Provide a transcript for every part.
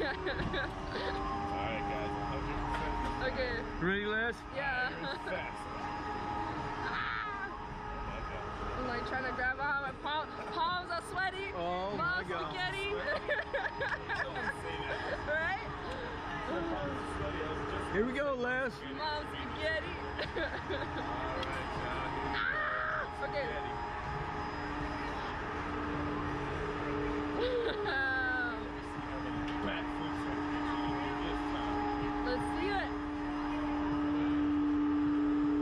Alright, guys. 100% okay. Ready, Les? Yeah. fast. I'm like trying to grab on. My palm, palms are sweaty. Oh my Mom's God. spaghetti. Don't say that. right? Sweaty, I was just- Here we go, Les. Mom's spaghetti. Alright, John. Ah! okay. Daddy. See how many backflips and flips you can do this time. Let's see it.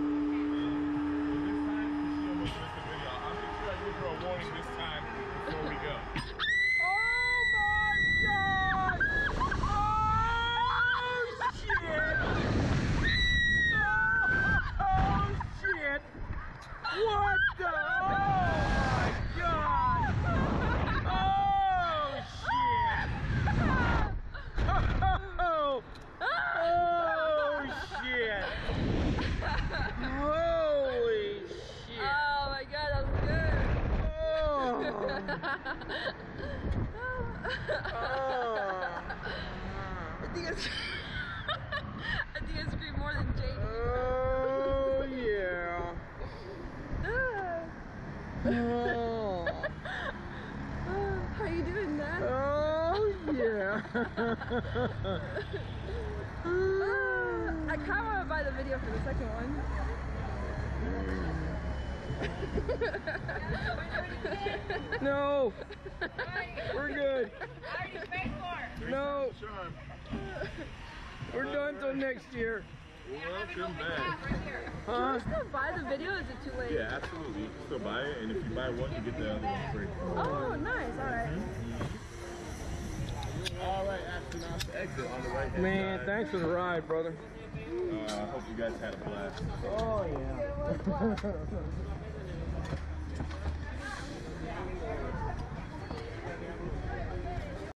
And this time, 'cause she almost missed the video, I'll make sure I give her a warning this time before we go. Oh my God! Oh shit! Oh shit! What the? Oh my God! Oh shit! Oh! Oh shit! Holy shit! Oh my god, that was good. Oh! I think it's I think I screamed more than JD. Oh yeah. Oh, How you doing, man? oh yeah. Uh, I kind of want to buy the video for the second one. Mm. no, we're good. No, we're done till next year. Welcome back. Can we still buy the video? Is it too late? Yeah, absolutely. You can still buy it, and if you buy one, you get the other one free. Oh, nice. All right. All right, astronauts, exit on the right hand Man, side. thanks for the ride, brother. Uh, I hope you guys had a blast. Oh yeah.